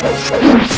Let's go.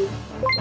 Música